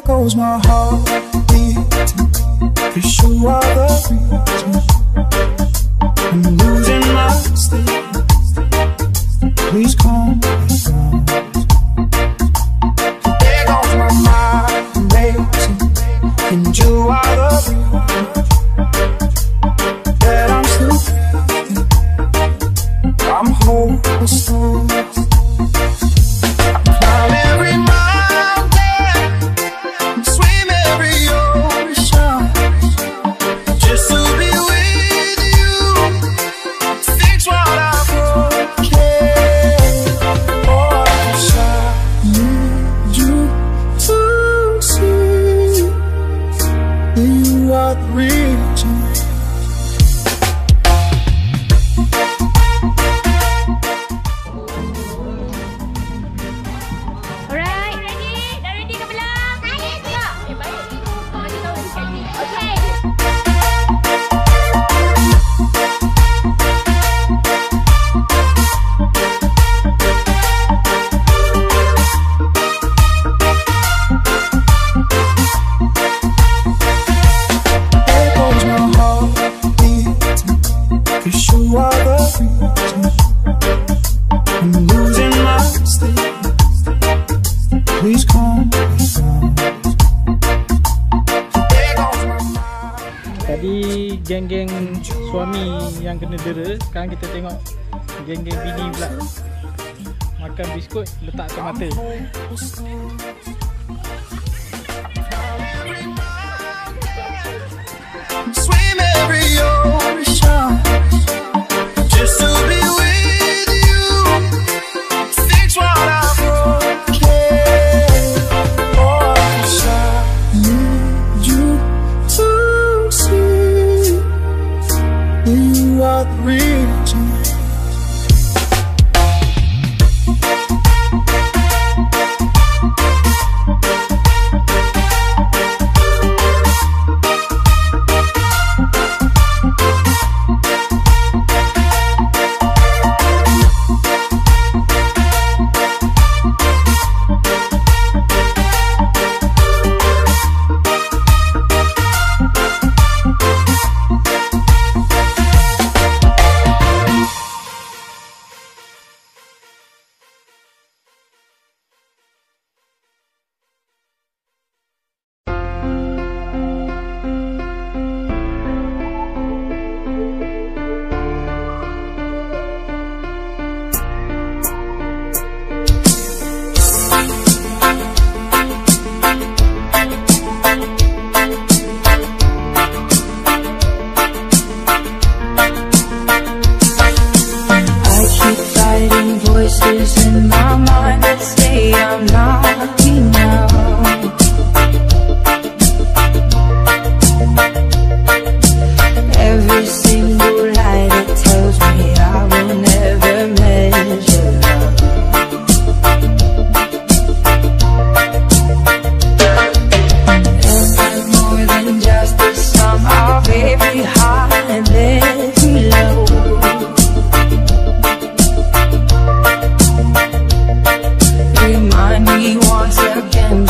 there goes my heart. Beating Cause you are the reason I'm losing my state Please calm me down. There goes my mind. Racing And you are the reason what reaching geng-geng suami yang kena dera. Sekarang kita tengok geng-geng bini pula. Makan biskut, letak ke mata. not reaching. once again.